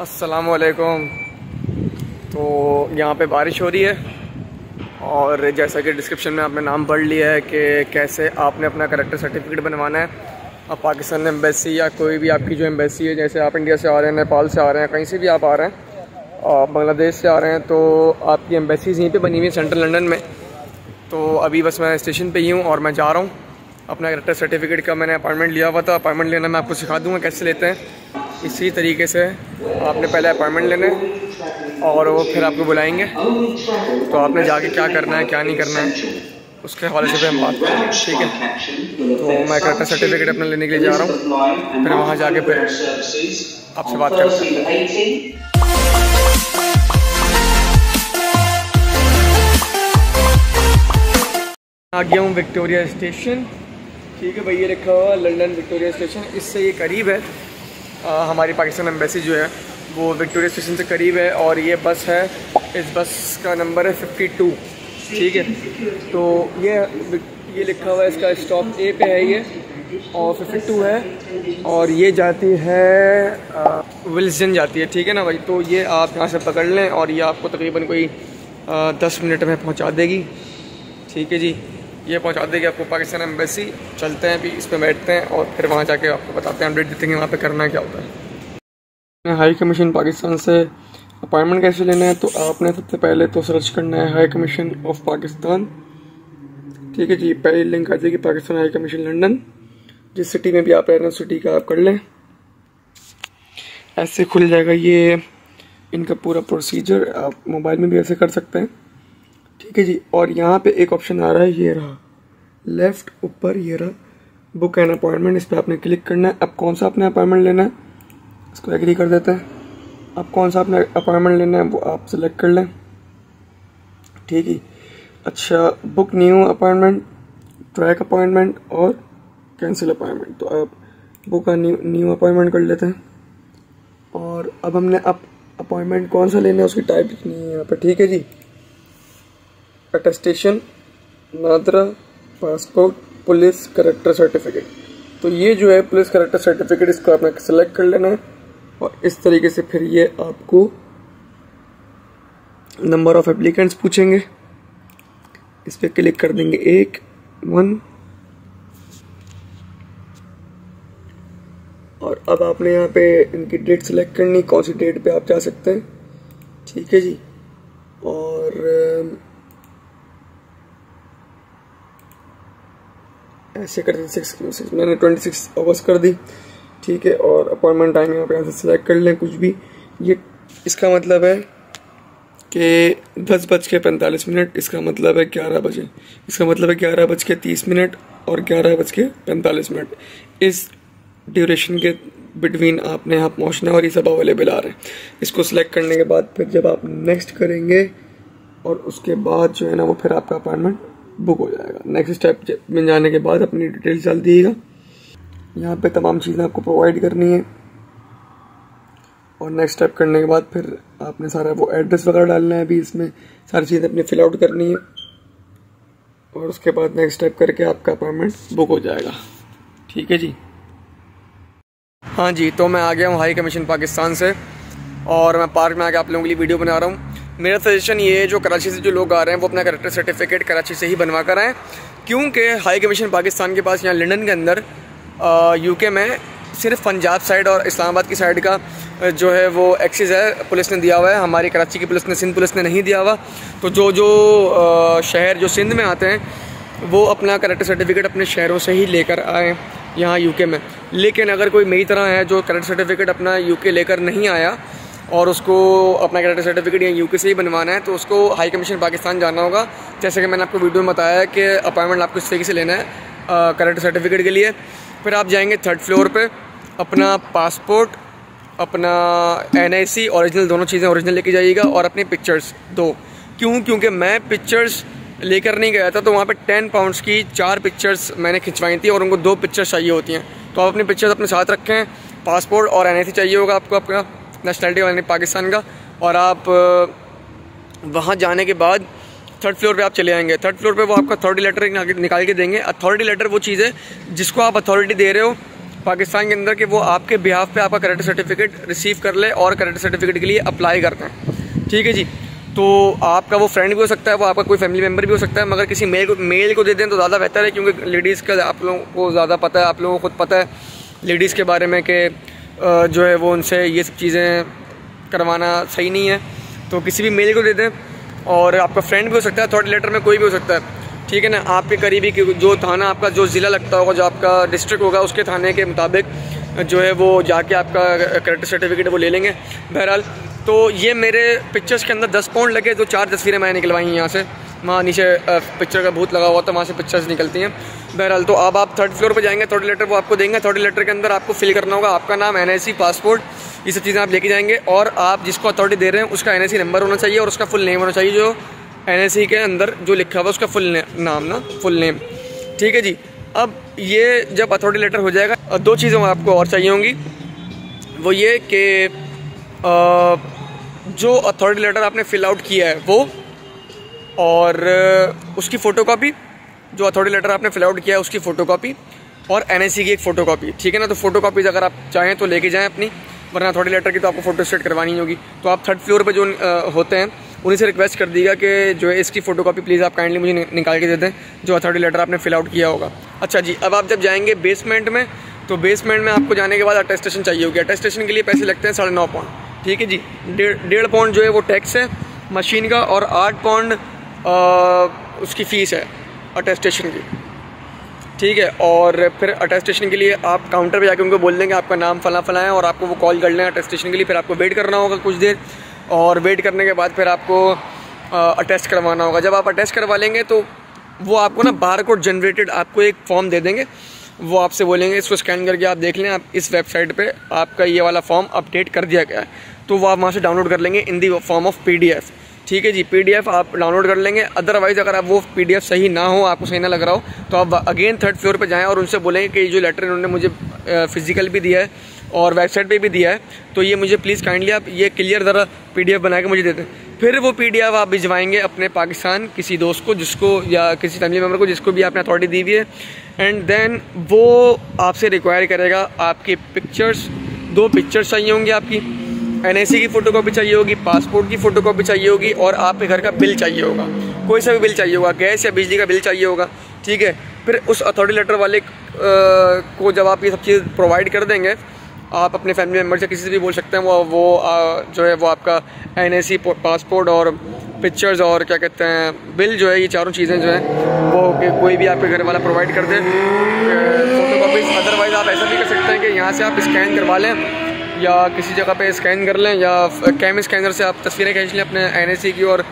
असलकुम तो यहाँ पे बारिश हो रही है और जैसा कि डिस्क्रिप्शन में आपने नाम पढ़ लिया है कि कैसे आपने अपना करेक्टर सर्टिफिकेट बनवाना है। अब पाकिस्तान एम्बेसी या कोई भी आपकी जो एम्बेसी है, जैसे आप इंडिया से आ रहे हैं, नेपाल से आ रहे हैं, कहीं से भी आप आ रहे हैं और बांग्लादेश से आ रहे हैं तो आपकी एम्बेसीज़ यहीं पे बनी हुई है सेंट्रल लंदन में। तो अभी बस मैं स्टेशन पे ही हूँ और मैं जा रहा हूँ। अपना करेक्टर सर्टिफिकेट का मैंने अपॉइंटमेंट लिया हुआ था। अपॉइंटमेंट लेना मैं आपको सिखा दूँगा कैसे लेते हैं। इसी तरीके से आपने पहले अपॉइंटमेंट लेना है और वो फिर आपको बुलाएँगे। तो आपने जाके क्या करना है, क्या नहीं करना है, उसके हवाले से हम बात करें ठीक है? तो मैं करेक्टर सर्टिफिकेट अपना लेने के लिए जा रहा हूँ। फिर वहाँ जाके फिर आपसे बात करते हैं। आ गया हूँ विक्टोरिया स्टेशन। ठीक है भैया, लिखा हुआ लंदन विक्टोरिया स्टेशन। इससे ये करीब है। हमारी पाकिस्तान एम्बेसी जो है वो विक्टोरिया स्टेशन से करीब है और ये बस है इस बस का नंबर है फिफ्टी टू ठीक है? तो ये ये लिखा हुआ है इसका स्टॉप ए पे है ये और फिफ्टी टू है और ये जाती है विल्सन जाती है ठीक है ना भाई? तो ये आप यहाँ से पकड़ लें और ये आपको तकरीबन कोई आ, दस मिनट में पहुँचा देगी ठीक है जी? ये पहुँचा देगी आपको पाकिस्तान एम्बेसी। चलते हैं अभी, इस पर बैठते हैं और फिर वहाँ जाके आपको बताते हैं, अपडेट देते हैं वहाँ पे करना क्या होता है। हाई कमीशन पाकिस्तान से अपॉइंटमेंट कैसे लेना है? तो आपने सबसे पहले तो सर्च करना है हाई कमीशन ऑफ़ पाकिस्तान। ठीक है जी, पहली लिंक आ जाएगी पाकिस्तान हाई कमीशन लंडन जिस सिटी में भी आप रह रहे सिटी का आप कर लें। ऐसे खुल जाएगा ये, इनका पूरा प्रोसीजर, आप मोबाइल में भी ऐसे कर सकते हैं। ठीक है जी, और यहाँ पे एक ऑप्शन आ रहा है, ये रहा। लेफ़्ट ऊपर, ये रहा। बुक एन अपॉइंटमेंट इस पर आपने क्लिक करना है। अब कौन सा आपने अपॉइंटमेंट लेना है? इसको एग्री कर देते हैं। अब कौन सा आपने अपॉइंटमेंट लेना है, वो आप सेलेक्ट कर लें। ठीक है। अच्छा book new appointment track appointment और कैंसिल अपॉइंटमेंट तो आप बुक का न्यू न्यू अपॉइंटमेंट कर लेते हैं। और अब हमने अब अपॉइंटमेंट कौन सा लेना है, उसकी टाइप लिखनी है यहाँ पर ठीक है जी। Attestation NADRA passport police character certificate तो ये जो है पुलिस करेक्टर सर्टिफिकेट इसको आपने सेलेक्ट कर लेना है। और इस तरीके से फिर ये आपको नंबर ऑफ़ एप्लीकेंट्स पूछेंगे। इस पर क्लिक कर देंगे एक वन और अब आपने यहाँ पे इनकी डेट सेलेक्ट करनी, कौन सी डेट पे आप जा सकते हैं। ठीक है जी। और ऐसे कर सिक्स मैंने ट्वेंटी सिक्स आवर्स कर दी, ठीक है, और अपॉइंटमेंट टाइम यहाँ पे यहाँ से सिलेक्ट कर लें कुछ भी। ये, इसका मतलब है कि दस बज के पैंतालीस मिनट, इसका मतलब है ग्यारह बजे। इसका मतलब है ग्यारह बज के तीस मिनट और ग्यारह बज के पैंतालीस मिनट। इस ड्यूरेशन के बिटवीन आपने यहाँ पहुँचना है और ये सब अवेलेबल आ रहे हैं। इसको सिलेक्ट करने के बाद फिर जब आप नेक्स्ट करेंगे और उसके बाद जो है ना वो फिर आपका अपॉइंटमेंट बुक हो जाएगा। नेक्स्ट स्टेप में जाने के बाद अपनी डिटेल्स डाल दीजिएगा। यहाँ पे तमाम चीज़ें आपको प्रोवाइड करनी है। और नेक्स्ट स्टेप करने के बाद फिर आपने सारा वो एड्रेस वगैरह डालना है अभी इसमें। सारी चीज़ें अपनी फिल आउट करनी है। और उसके बाद नेक्स्ट स्टेप करके आपका अपॉइंटमेंट बुक हो जाएगा। ठीक है जी? हाँ जी तो मैं आ गया हूँ हाई कमीशन पाकिस्तान से। और मैं पार्क में आके आप लोगों के लिए वीडियो बना रहा हूँ। मेरा सजेशन ये है, जो कराची से जो लोग आ रहे हैं, वो अपना करेक्टर सर्टिफिकेट कराची से ही बनवा कर आएँ। क्योंकि हाई कमीशन पाकिस्तान के पास यहाँ लंदन के अंदर यूके में सिर्फ़ पंजाब साइड और इस्लामाबाद की साइड का जो है वो एक्सेस है, पुलिस ने दिया हुआ है। हमारी कराची की पुलिस ने, सिंध पुलिस ने नहीं दिया हुआ। तो जो जो शहर, जो सिंध में आते हैं, वो अपना करेक्टर सर्टिफिकेट अपने शहरों से ही लेकर आए यहाँ यूके में। लेकिन अगर कोई मेरी तरह है, जो करेक्टर सर्टिफिकेट अपना यूके लेकर नहीं आया और उसको अपना कैरेक्टर सर्टिफिकेट यहाँ यूके से ही बनवाना है तो उसको हाई कमीशन पाकिस्तान जाना होगा। जैसे कि मैंने आपको वीडियो में बताया कि अपॉइंटमेंट आपको इस तरीके से लेना है कैरेक्टर सर्टिफिकेट के लिए। फिर आप जाएँगे थर्ड फ्लोर पे, अपना पासपोर्ट अपना एन आई सी औरिजिनल दोनों चीज़ें औरिजिनल लेके जाइएगा और अपनी पिक्चर्स दो। क्यों? क्योंकि मैं पिक्चर्स लेकर नहीं गया था तो वहाँ पे टेन पाउंड्स की चार पिक्चर्स मैंने खिंचवाई थी और उनको दो पिक्चर्स चाहिए होती हैं। तो आप अपनी पिक्चर्स अपने साथ रखें पासपोर्ट और एनआईसी चाहिए होगा आपको आपका। नेशनलिटी वाले पाकिस्तान का। और आप वहाँ जाने के बाद थर्ड फ्लोर पे आप चले आएँगे। थर्ड फ्लोर पे वो आपका अथॉरिटी लेटर निकाल के देंगे। अथॉरिटी लेटर वो चीज़ है जिसको आप अथॉरिटी दे रहे हो, पाकिस्तान के अंदर कि वो आपके बिहाफ पे आपका करेक्टर सर्टिफिकेट रिसीव कर ले और करेक्टर सर्टिफिकेट के लिए अप्लाई करते हैं। ठीक है जी? तो आपका वो फ्रेंड भी हो सकता है, वो आपका कोई फैमिली मेंबर भी हो सकता है, मगर किसी मेल को मेल को दे दें तो ज़्यादा बेहतर है, क्योंकि लेडीज़ का आप लोगों को ज़्यादा पता है, आप लोगों को खुद पता है लेडीज़ के बारे में कि जो है वो उनसे ये सब चीज़ें करवाना सही नहीं है। तो किसी भी मेल को दे दें और आपका फ्रेंड भी हो सकता है थर्ड लेटर में कोई भी हो सकता है। ठीक है ना? आपके करीबी जो थाना, आपका जो ज़िला लगता होगा, जो आपका डिस्ट्रिक्ट होगा, उसके थाने के मुताबिक जो है वो जाके आपका करेक्टर सर्टिफिकेट वो ले लेंगे। बहरहाल तो ये मेरे पिक्चर्स के अंदर दस पाउंड लगे तो चार तस्वीरें मैंने निकलवाई हैं यहाँ से। वहाँ नीचे पिक्चर का भूत लगा हुआ था, वहाँ से पिक्चर्स निकलती हैं। बहरहाल तो अब आप थर्ड फ्लोर पर जाएँगे थर्ड लेटर वो आपको देंगे। थर्ड लेटर के अंदर आपको फिल करना होगा। आपका नाम एन पासपोर्ट ये सब चीज़ें आप लेके जाएँगे। और आप जिसको अथॉरिटी दे रहे हैं, उसका एन नंबर होना चाहिए और उसका फुल नेम होना चाहिए, जो एनआईसी के अंदर जो लिखा हुआ उसका फुल नाम ना फुल नेम ठीक है जी? अब ये जब अथॉरिटी लेटर हो जाएगा दो चीज़ें आपको और चाहिए होंगी। वो ये कि जो अथॉरिटी लेटर आपने फिल आउट किया है, वो और उसकी फ़ोटो कापी जो अथॉरिटी लेटर आपने फिल आउट किया है, उसकी फ़ोटो कापी और एन की एक फ़ोटो कापी ठीक है ना? तो फ़ोटो कापीज़ अगर आप चाहें तो लेके जाएँ अपनी, वरना अथॉरिटी लेटर की तो आपको फ़ोटो स्टेट करवानी होगी। तो आप थर्ड फ्लोर पर जो होते हैं, उन्हीं से रिक्वेस्ट कर दीगा कि जो है, इसकी फ़ोटो कापी प्लीज़ आप काइंडली मुझे निकाल के दे दें, जो अथॉरिटी लेटर आपने फिलआउट किया होगा। अच्छा जी, अब आप जब जाएँगे बेसमेंट में तो बेसमेंट में आपको जाने के बाद अटेस्टेशन चाहिए होगी। अटेस्टेशन के लिए पैसे लगते हैं साढ़े नौ पाउंड ठीक है जी? डेढ़ डेढ़ पाउंड जो है वो टैक्स है मशीन का और आठ पाउंड उसकी फ़ीस है अटेस्टेशन की। ठीक है, और फिर अटेस्टेशन के लिए आप काउंटर पे जाके उनको बोल देंगे, आपका नाम फला फला है और आपको वो कॉल कर लें अटेस्टेशन के लिए, फिर आपको वेट करना होगा कुछ देर और वेट करने के बाद फिर आपको अटेस्ट करवाना होगा। जब आप अटेस्ट करवा लेंगे तो वो आपको ना बार कोड जनरेटेड आपको एक फॉर्म दे देंगे। वो आपसे बोलेंगे, इसको स्कैन करके आप देख लें, आप इस वेबसाइट पे आपका ये वाला फॉर्म अपडेट कर दिया गया है। तो वो आप वहाँ से डाउनलोड कर लेंगे in the form of PDF ठीक है जी पी आप डाउनलोड कर लेंगे। अदरवाइज़ अगर आप वो पीडीएफ सही ना हो, आपको सही ना लग रहा हो तो आप अगेन थर्ड फ्लोर पर जाएँ और उनसे बोलेंगे कि जो लेटर इन्होंने मुझे फ़िज़िकल भी दिया है और वेबसाइट पे भी दिया है तो ये मुझे प्लीज़ काइंडली आप ये क्लियर ज़रा पीडीएफ बना के मुझे दे दें। फिर वो पीडीएफ आप भिजवाएँगे अपने पाकिस्तान किसी दोस्त को, जिसको या किसी फैमिली मेंबर को, जिसको भी आपने अथॉरिटी दी हुई है। एंड देन वो आपसे रिक्वायर करेगा आपकी पिक्चर्स दो पिक्चर्स चाहिए होंगी आपकी। एन की फ़ोटो कॉपी चाहिए होगी पासपोर्ट की फ़ोटो कॉपी चाहिए होगी और आपके घर का बिल चाहिए होगा। कोई सा भी बिल चाहिए होगा गैस या बिजली का बिल चाहिए होगा ठीक है? फिर उस अथॉरिटी लेटर वाले को जब आप ये सब चीज़ प्रोवाइड कर देंगे आप अपने फैमिली मेंबर से किसी से भी बोल सकते हैं वो वो आ, जो है वो आपका एन पासपोर्ट और पिक्चर्स और क्या कहते हैं बिल जो है ये चारों चीज़ें जो हैं वो कोई भी आपके घर वाला प्रोवाइड कर दे। फ़ोटो कॉपीज अदरवाइज़ आप ऐसा भी कर सकते हैं कि यहाँ से आप स्कैन करवा लें या किसी जगह पे स्कैन कर लें, या कैम स्कैनर से आप तस्वीरें खींच लें अपने एन की और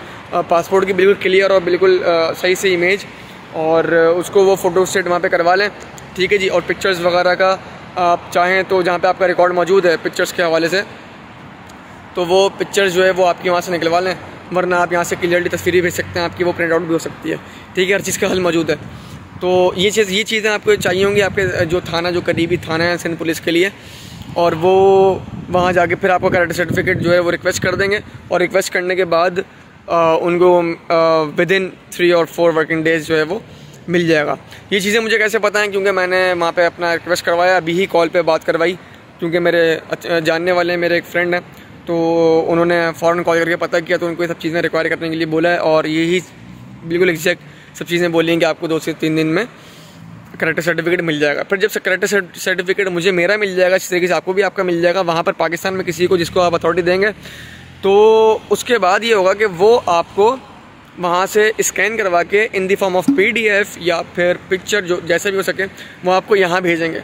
पासपोर्ट की बिल्कुल क्लियर और बिल्कुल सही से इमेज और उसको वो फ़ोटो स्टेट वहाँ पे करवा लें। ठीक है जी, और पिक्चर्स वगैरह का आप चाहें तो जहाँ पे आपका रिकॉर्ड मौजूद है पिक्चर्स के हवाले से तो वो पिक्चर्स जो है वो आपकी वहाँ से निकलवा लें, वरना आप यहाँ से क्लियरली तस्वीरें भेज सकते हैं, आपकी वो प्रिंट आउट भी हो सकती है। ठीक है, हर चीज़ का हल मौजूद है। तो ये चीज़, ये चीज़ें आपको चाहिए होंगी आपके जो थाना, जो करीबी थाना है सिंध पुलिस के लिए। और वो वहाँ जाके फिर आपका करेक्टर सर्टिफिकेट जो है वो रिक्वेस्ट कर देंगे। और रिक्वेस्ट करने के बाद आ, उनको विद इन थ्री और फोर वर्किंग डेज़ जो है वो मिल जाएगा। ये चीज़ें मुझे कैसे पता है? क्योंकि मैंने वहाँ पे अपना रिक्वेस्ट करवाया अभी ही कॉल पे बात करवाई। क्योंकि मेरे जानने वाले मेरे एक फ्रेंड हैं। तो उन्होंने फ़ौरन कॉल करके पता किया तो उनको ये सब चीज़ें रिक्वायर करने के लिए बोला है। और यही बिल्कुल एग्जैक्ट सब चीज़ें बोली हैं कि आपको दो से तीन दिन में करेक्टर सर्टिफिकेट मिल जाएगा। फिर जब करेक्टर सर्टिफिकेट मुझे मेरा मिल जाएगा इस तरीके से आपको भी आपका मिल जाएगा, वहाँ पर पाकिस्तान में किसी को जिसको आप अथॉरिटी देंगे तो उसके बाद ये होगा कि वो आपको वहाँ से स्कैन करवा के in the form of PDF या फिर पिक्चर जो जैसे भी हो सके, वो आपको यहाँ भेजेंगे।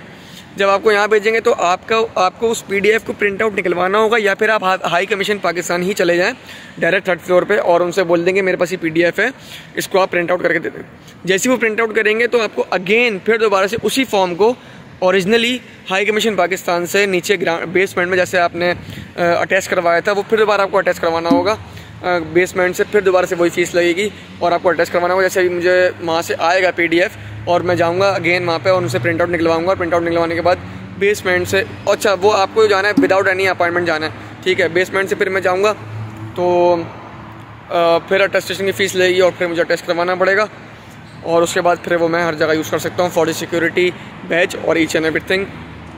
जब आपको यहाँ भेजेंगे तो आपका, आपको उस पीडीएफ को प्रिंट आउट निकलवाना होगा या फिर आप हाई कमीशन पाकिस्तान ही चले जाएँ डायरेक्ट थर्ड फ्लोर पे, और उनसे बोल देंगे, मेरे पास ये पीडीएफ है, इसको आप प्रिंट आउट करके दे दें। जैसे वो प्रिंट आउट करेंगे तो आपको अगेन फिर दोबारा से उसी फॉर्म को ओरिजिनली हाई कमीशन पाकिस्तान से नीचे ग्राउंड बेसमेंट में जैसे आपने अटैच करवाया था, वो फिर दोबारा आपको अटैच करवाना होगा। बेसमेंट से फिर दोबारा से वही फ़ीस लगेगी और आपको अटैच करवाना होगा। जैसे अभी मुझे वहाँ से आएगा पीडीएफ और मैं जाऊँगा अगेन वहाँ पे और उनसे प्रिंट आउट निकलवाऊँगा प्रिंट आउट निकलवाने के बाद बेसमेंट से अच्छा वो आपको जाना है विदाउट एनी अपॉइंटमेंट जाना है। ठीक है बेसमेंट से फिर मैं जाऊँगा तो आ, फिर अटेस्टेशन की फ़ीस लगेगी और फिर मुझे अटेस्ट करवाना पड़ेगा। और उसके बाद फिर वो मैं हर जगह यूज़ कर सकता हूँ फॉर सिक्योरिटी बैच और ईच एंड एवरीथिंग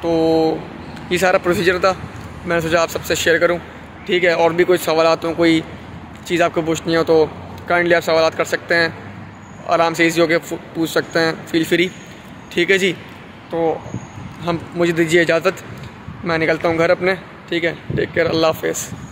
तो ये सारा प्रोसीजर था। मैंने सोचा आप सबसे शेयर करूँ। ठीक है और भी कोई सवाल आते हो कोई चीज़ आपको पूछनी हो तो काइंडली आप सवाल कर सकते हैं। आराम से ईजी होकर पूछ सकते हैं। फील फ्री ठीक है जी? तो हम, मुझे दीजिए इजाज़त। मैं निकलता हूँ घर अपने। ठीक है? टेक केयर अल्लाह हाफिज़।